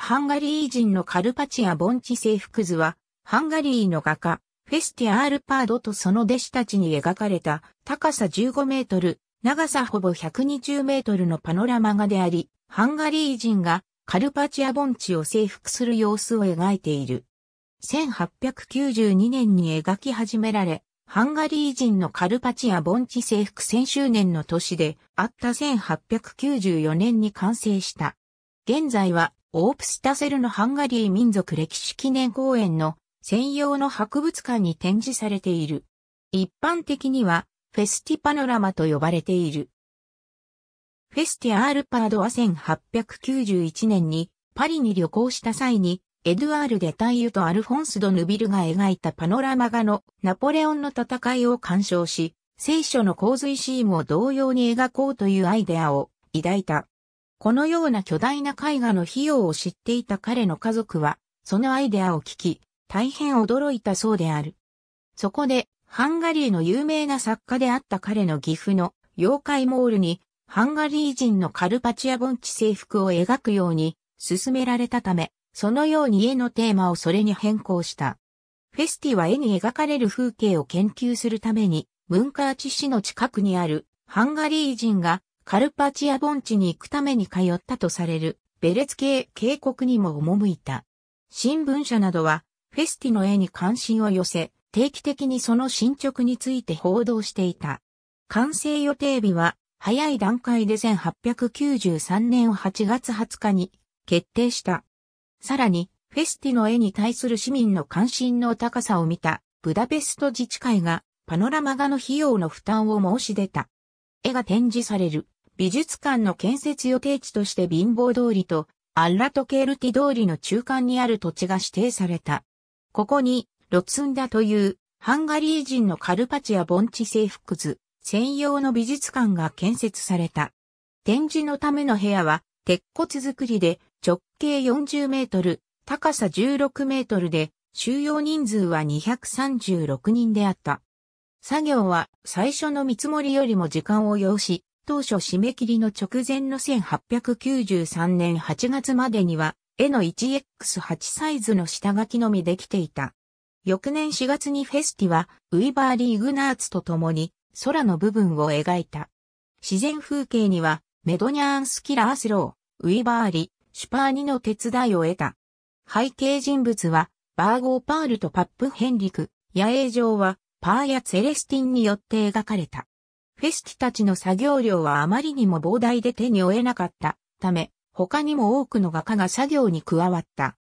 ハンガリー人のカルパチア・ボンチ制服図は、ハンガリーの画家、フェスティアール・パードとその弟子たちに描かれた高さ15メートル、長さほぼ120メートルのパノラマ画であり、ハンガリー人がカルパチア盆地を征服する様子を描いている。1892年に描き始められ、ハンガリー人のカルパチア盆地征服1000周年の年であった1894年に完成した。現在はオープスタセルのハンガリー民族歴史記念公園の専用の博物館に展示されている。一般的にはフェスティパノラマと呼ばれている。フェスティアールパードは1891年にパリに旅行した際にエドワール・デタイユとアルフォンス・ド・ヌビルが描いたパノラマ画のナポレオンの戦いを鑑賞し、聖書の洪水シーンを同様に描こうというアイデアを抱いた。このような巨大な絵画の費用を知っていた彼の家族は、そのアイデアを聞き、大変驚いたそうである。そこで、ハンガリーの有名な作家であった彼の岐阜の妖怪モールに、ハンガリー人のカルパチア盆地制服を描くように進められたため、そのように絵のテーマをそれに変更した。フェスティは絵に描かれる風景を研究するために、ムンカーチ市の近くにあるハンガリー人がカルパチア盆地に行くために通ったとされるベレツ系渓谷にも赴いた。新聞社などはフェスティの絵に関心を寄せ、定期的にその進捗について報道していた。完成予定日は、早い段階で1893年8月20日に決定した。さらに、フェスティの絵に対する市民の関心の高さを見た、ブダペスト自治会が、パノラマ画の費用の負担を申し出た。絵が展示される、美術館の建設予定地として貧乏通りと、アッラトケールティ通りの中間にある土地が指定された。ここに、ロツンダというハンガリー人のカルパチア盆地制服図専用の美術館が建設された。展示のための部屋は鉄骨造りで直径40メートル、高さ16メートルで収容人数は236人であった。作業は最初の見積もりよりも時間を要し、当初締め切りの直前の1893年8月までには絵の 1X8 サイズの下書きのみできていた。翌年4月にフェスティはウイバーリー・グナーツと共に空の部分を描いた。自然風景にはメドニャーンスキラースロー、ウイバーリ、シュパーニの手伝いを得た。背景人物はバーゴー・パールとパップ・ヘンリク、野営場はパーやツェレスティンによって描かれた。フェスティたちの作業量はあまりにも膨大で手に負えなかったため、他にも多くの画家が作業に加わった。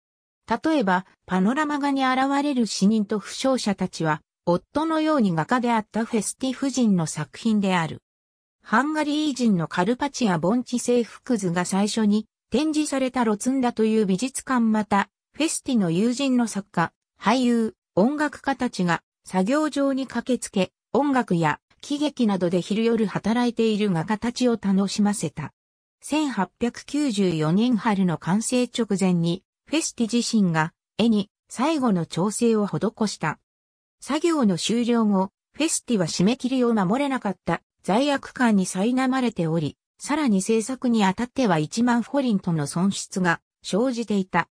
例えば、パノラマ画に現れる死人と負傷者たちは、夫のように画家であったフェスティ夫人の作品である。ハンガリー人のカルパチア盆地征服図が最初に展示されたロツンダという美術館また、フェスティの友人の作家、俳優、音楽家たちが作業場に駆けつけ、音楽や喜劇などで昼夜働いている画家たちを楽しませた。1894年春の完成直前に、フェスティ自身が絵に最後の調整を施した。作業の終了後、フェスティは締め切りを守れなかった罪悪感に苛まれており、さらに制作にあたっては1万フォリントの損失が生じていた。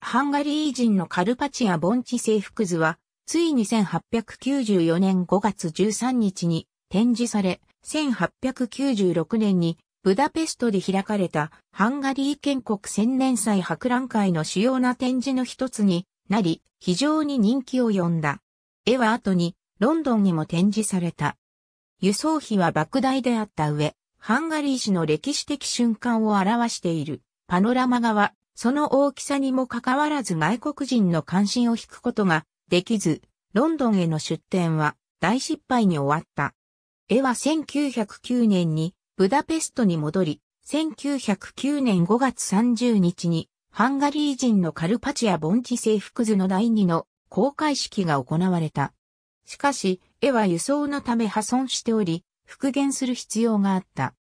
ハンガリー人のカルパチア・ボンチ制服図は、ついに1894年5月13日に展示され、1896年にブダペストで開かれたハンガリー建国千年祭博覧会の主要な展示の一つになり、非常に人気を呼んだ。絵は後にロンドンにも展示された。輸送費は莫大であった上、ハンガリー史の歴史的瞬間を表しているパノラマ画は、その大きさにもかかわらず外国人の関心を引くことができず、ロンドンへの出展は大失敗に終わった。絵は1909年にブダペストに戻り、1909年5月30日に、ハンガリー人のカルパチア・ボンチ制服図の第2の公開式が行われた。しかし、絵は輸送のため破損しており、復元する必要があった。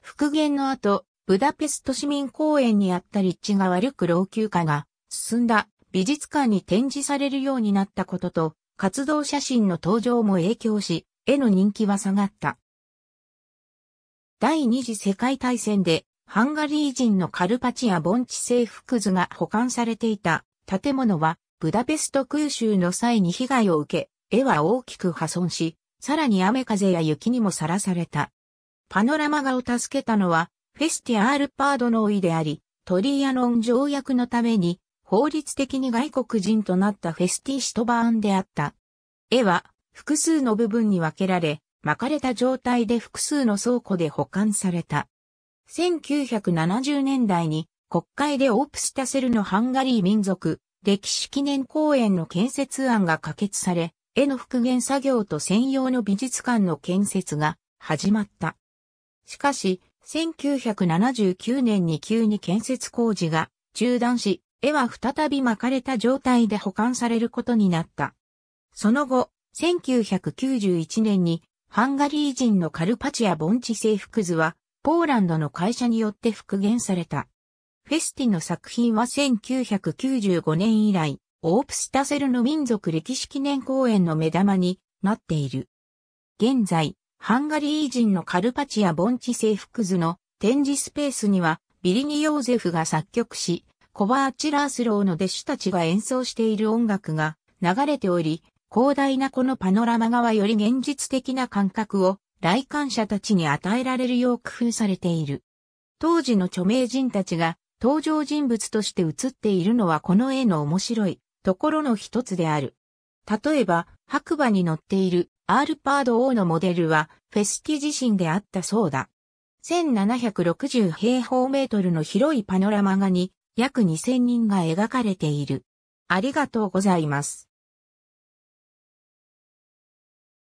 復元の後、ブダペスト市民公園にあった立地が悪く老朽化が進んだ美術館に展示されるようになったことと、活動写真の登場も影響し、絵の人気は下がった。第二次世界大戦で、ハンガリー人のカルパチア・盆地制服図が保管されていた建物はブダペスト空襲の際に被害を受け、絵は大きく破損し、さらに雨風や雪にもさらされた。パノラマ画を助けたのは、フェスティアールパードの老いであり、トリアノン条約のために、法律的に外国人となったフェスティシトバーンであった。絵は、複数の部分に分けられ、巻かれた状態で複数の倉庫で保管された。1970年代に国会でオープスタセルのハンガリー民族歴史記念公園の建設案が可決され、絵の復元作業と専用の美術館の建設が始まった。しかし、1979年に急に建設工事が中断し、絵は再び巻かれた状態で保管されることになった。その後、1991年にハンガリー人のカルパチア・ボンチ制服図はポーランドの会社によって復元された。フェスティの作品は1995年以来、オープスタセルの民族歴史記念公園の目玉になっている。現在、ハンガリー人のカルパチア・ボンチ制服図の展示スペースには、ビリニ・ヨーゼフが作曲し、コバーチ・ラースローの弟子たちが演奏している音楽が流れており、広大なこのパノラマ側より現実的な感覚を来館者たちに与えられるよう工夫されている。当時の著名人たちが登場人物として映っているのはこの絵の面白いところの一つである。例えば、白馬に乗っているアールパード王のモデルはフェスティ自身であったそうだ。1760平方メートルの広いパノラマ画に約2000人が描かれている。ありがとうございます。